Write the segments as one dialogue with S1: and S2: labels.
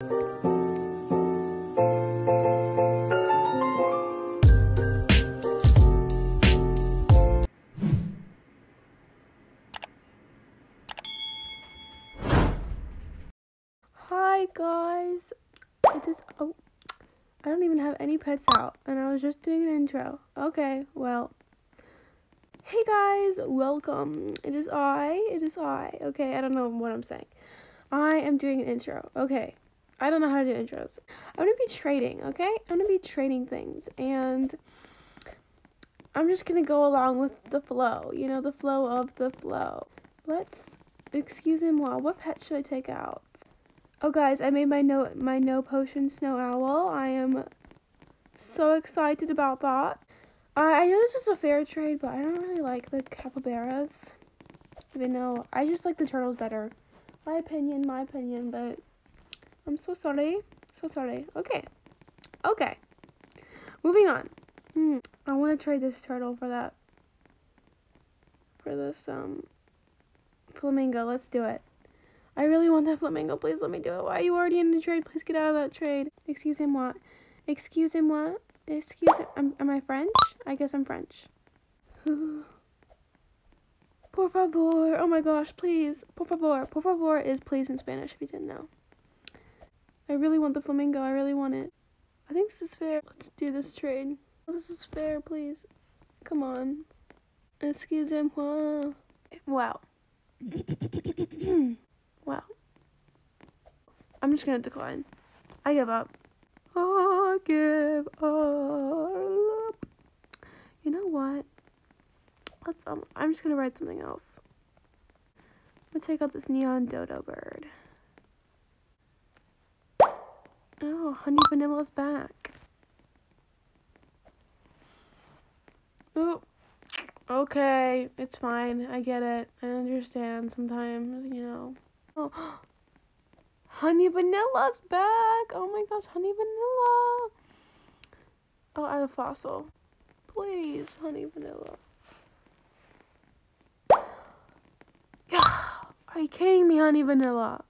S1: Hi guys, it is. Oh, I don't even have any pets out, and I was just doing an intro. Okay, well. Hey guys, welcome. It is I. It is I. Okay, I don't know what I'm saying. I am doing an intro. Okay, I don't know how to do intros. I'm gonna be trading. Okay, I'm gonna be trading things, and I'm just gonna go along with the flow. You know, the flow of the flow. Let's. Excuse me, what pet should I take out? Oh guys, I made my no my no potion snow owl. I am so excited about that. I, I know this is a fair trade, but I don't really like the capybaras. Even though I just like the turtles better. My opinion, my opinion, but I'm so sorry. So sorry. Okay. Okay. Moving on. Hmm. I want to trade this turtle for that. For this um flamingo. Let's do it. I really want that flamingo. Please let me do it. Why are you already in the trade? Please get out of that trade. Excuse him what? Excuse him what? Excuse him. Am, am I French? I guess I'm French. Por favor. Oh my gosh, please. Por favor. Por favor is please in Spanish if you didn't know. I really want the flamingo. I really want it. I think this is fair. Let's do this trade. This is fair, please. Come on. Excuse moi. Wow. Wow. I'm just gonna decline. I give up. I give up. You know what? Let's um I'm just gonna write something else. I'm gonna take out this neon dodo bird. Oh, honey vanilla's back. Oh, okay, it's fine. I get it. I understand sometimes, you know. Oh, Honey Vanilla's back. Oh my gosh, Honey Vanilla. Oh, add a fossil. Please, Honey Vanilla. Are you kidding me, Honey Vanilla?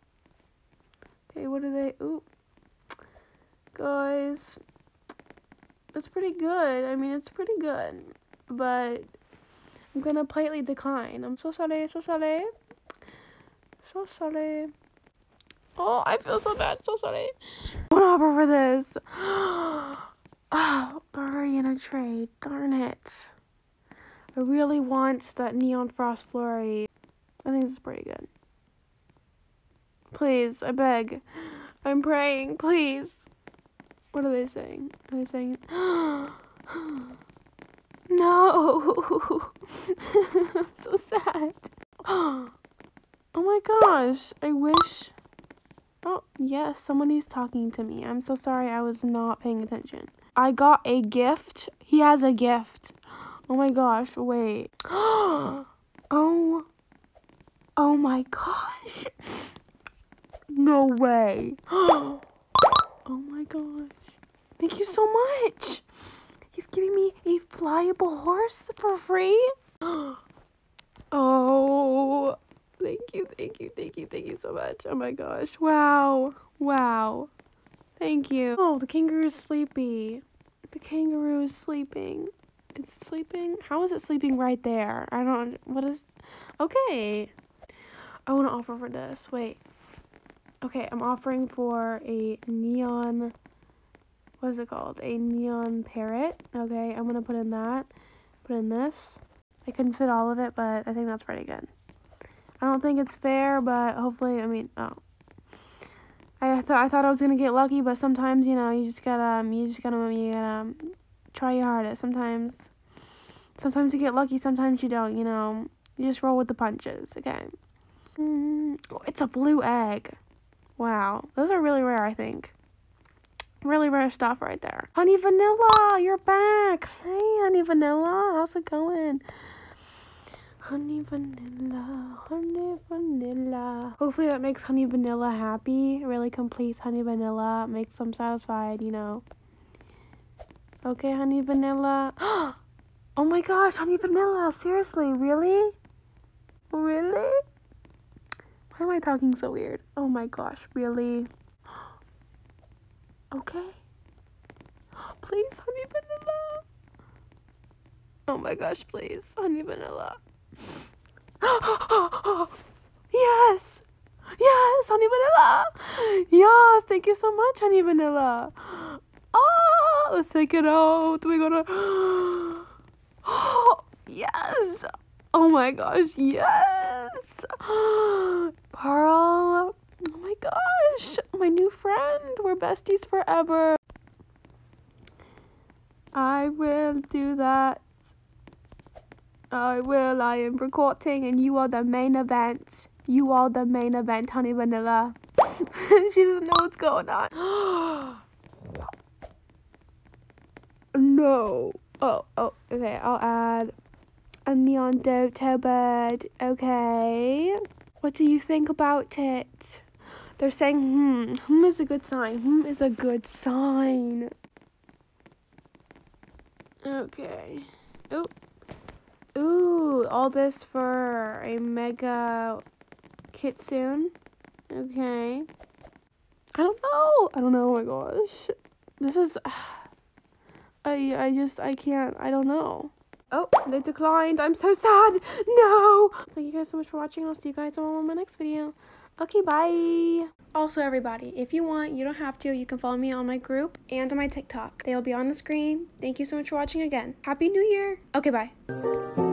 S1: Okay, what are they? Ooh. Guys. It's pretty good. I mean, it's pretty good. But I'm gonna politely decline. I'm so sorry, so sorry. So sorry. Oh, I feel so bad. So sorry. What offer for this? Oh, already in a trade. Darn it. I really want that Neon Frost Fury. I think this is pretty good. Please, I beg. I'm praying, please. What are they saying? Are they saying? no! I'm so sad. Oh my gosh, I wish. Oh, yes, somebody's talking to me. I'm so sorry, I was not paying attention. I got a gift. He has a gift. Oh my gosh, wait. oh. Oh my gosh. No way. oh my gosh. Thank you so much. He's giving me a flyable horse for free. oh. Thank you, thank you, thank you, thank you so much. Oh my gosh. Wow. Wow. Thank you. Oh, the kangaroo is sleepy. The kangaroo is sleeping. Is it sleeping? How is it sleeping right there? I don't, what is, okay. I want to offer for this. Wait. Okay, I'm offering for a neon, what is it called? A neon parrot. Okay, I'm to put in that. Put in this. I couldn't fit all of it, but I think that's pretty good. I don't think it's fair, but hopefully, I mean, oh. I thought I thought I was gonna get lucky, but sometimes you know you just gotta um, you just gotta you gotta um, try your hardest. Sometimes, sometimes you get lucky, sometimes you don't. You know, you just roll with the punches. Okay. Mm, oh, it's a blue egg. Wow, those are really rare. I think. Really rare stuff right there. Honey Vanilla, you're back. Hey, Honey Vanilla, how's it going? Honey vanilla, honey vanilla. Hopefully that makes honey vanilla happy. Really completes honey vanilla. Makes them satisfied, you know. Okay, honey vanilla. oh my gosh, honey vanilla. Seriously, really? Really? Why am I talking so weird? Oh my gosh, really? Okay. Please, honey vanilla. Oh my gosh, please, honey vanilla. yes! Yes, honey vanilla! Yes, thank you so much, honey vanilla. Oh, let's take it out. We're gonna. Oh, yes! Oh my gosh, yes! Pearl. Oh my gosh, my new friend. We're besties forever. I will do that. I will. I am recording, and you are the main event. You are the main event, Honey Vanilla. she doesn't know what's going on. no. Oh, oh, okay. I'll add a neon dodo bird. Okay. What do you think about it? They're saying, hmm, hmm is a good sign. Hmm is a good sign. Okay. Ooh. Ooh, all this for a mega kitsune. Okay. I don't know. I don't know. Oh my gosh. This is. I I just I can't. I don't know. Oh, they declined. I'm so sad. No. Thank you guys so much for watching. I'll see you guys on my next video. Okay, bye. Also, everybody, if you want, you don't have to. You can follow me on my group and on my TikTok. They will be on the screen. Thank you so much for watching again. Happy New Year. Okay, bye.